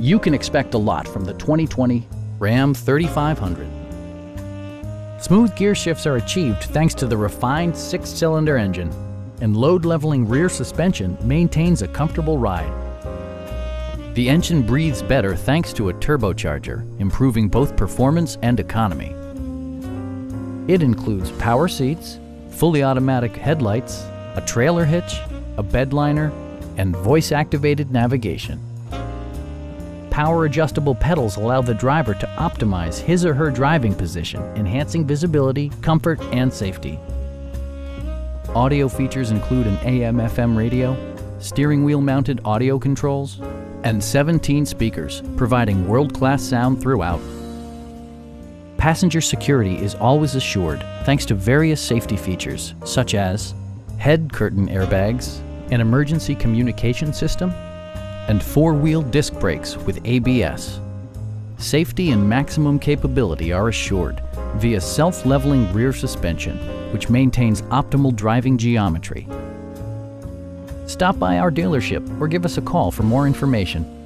You can expect a lot from the 2020 Ram 3500. Smooth gear shifts are achieved thanks to the refined six-cylinder engine, and load-leveling rear suspension maintains a comfortable ride. The engine breathes better thanks to a turbocharger, improving both performance and economy. It includes power seats, fully automatic headlights, a trailer hitch, a bed liner, and voice-activated navigation. Power adjustable pedals allow the driver to optimize his or her driving position, enhancing visibility, comfort, and safety. Audio features include an AM-FM radio, steering wheel mounted audio controls, and 17 speakers, providing world-class sound throughout. Passenger security is always assured thanks to various safety features such as head curtain airbags, an emergency communication system, and four-wheel disc brakes with ABS. Safety and maximum capability are assured via self-leveling rear suspension, which maintains optimal driving geometry. Stop by our dealership or give us a call for more information.